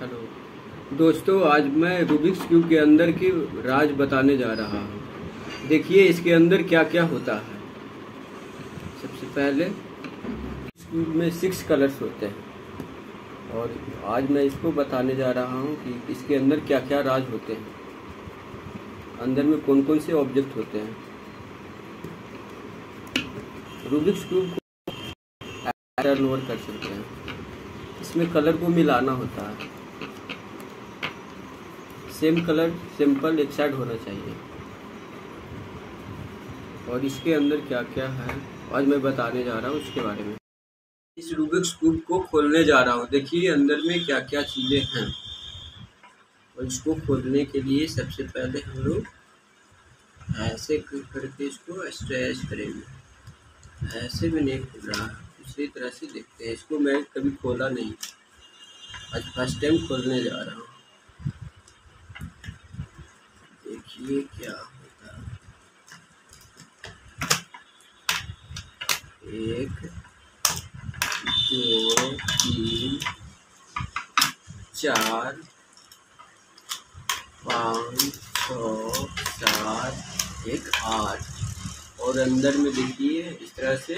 Hello. दोस्तों, आज मैं रूबिक्स क्यूब के अंदर की राज बताने जा रहा हूँ। देखिए, इसके अंदर क्या क्या होता है। सबसे पहले क्यूब में सिक्स कलर्स होते हैं। और आज मैं इसको बताने जा रहा हूँ कि इसके अंदर क्या क्या राज होते हैं। अंदर में कौन कौन से ऑब्जेक्ट होते हैं। रूबिक्स क्यूब को टर्न ओवर कर सकते हैं। इसमें कलर को मिलाना होता है। सेम कलर, सिंपल एक साइड होना चाहिए। और इसके अंदर क्या क्या है, आज मैं बताने जा रहा हूँ उसके बारे में। इस रूबिक्स क्यूब को खोलने जा रहा हूँ। देखिए अंदर में क्या क्या चीज़ें हैं। और इसको खोलने के लिए सबसे पहले हम लोग ऐसे करके इसको स्ट्रेच करेंगे। ऐसे में नहीं खुल रहा। उसी तरह से देखते हैं। इसको मैं कभी खोला नहीं। आज फ़र्स्ट टाइम खोलने जा रहा हूँ। देखिए क्या होता एक, दो, तीन, चार, पाँच, छ, सात, एक, आठ। और अंदर में देखिए, इस तरह से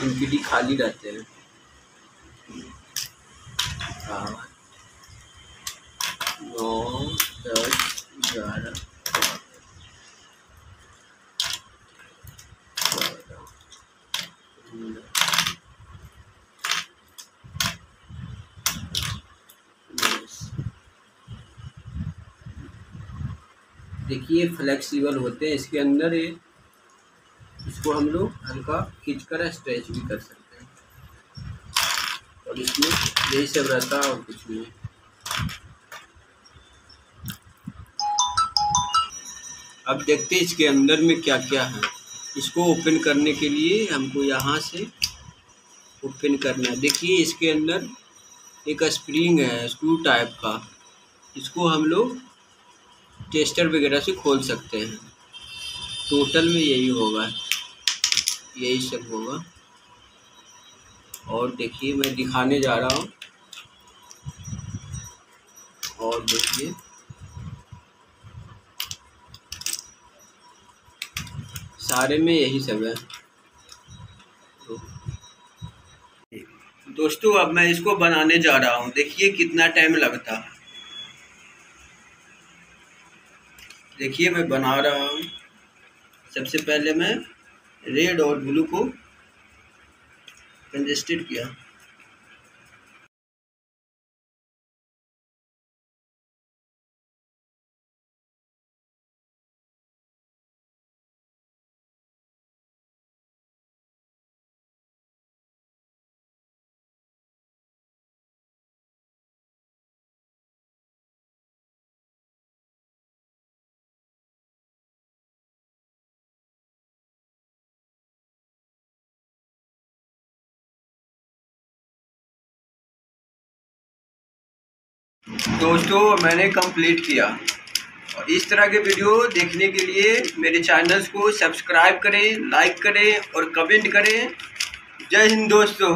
इनकी खाली रहते हैं। आठ, नौ, दस, ग्यारह देखिए फ्लेक्सिबल होते हैं। इसके अंदर ये, इसको हम लोग हल्का खींच कर स्ट्रेच भी कर सकते हैं। और इसमें यही सब रहता है और कुछ नहीं। अब देखते हैं इसके अंदर में क्या क्या है। इसको ओपन करने के लिए हमको यहाँ से ओपन करना है। देखिए, इसके अंदर एक स्प्रिंग है स्क्रू टाइप का। इसको हम लोग टेस्टर वगैरह से खोल सकते हैं। टोटल में यही होगा। यही सब होगा। और देखिए, मैं दिखाने जा रहा हूँ। और देखिए। सारे में यही सब है। दोस्तों, अब मैं इसको बनाने जा रहा हूँ। देखिए कितना टाइम लगता। है देखिए मैं बना रहा हूँ। सबसे पहले मैं रेड और ब्लू को कंजेस्टेड किया। दोस्तों, मैंने कंप्लीट किया। और इस तरह के वीडियो देखने के लिए मेरे चैनल्स को सब्सक्राइब करें लाइक करें और कमेंट करें। जय हिंद दोस्तों।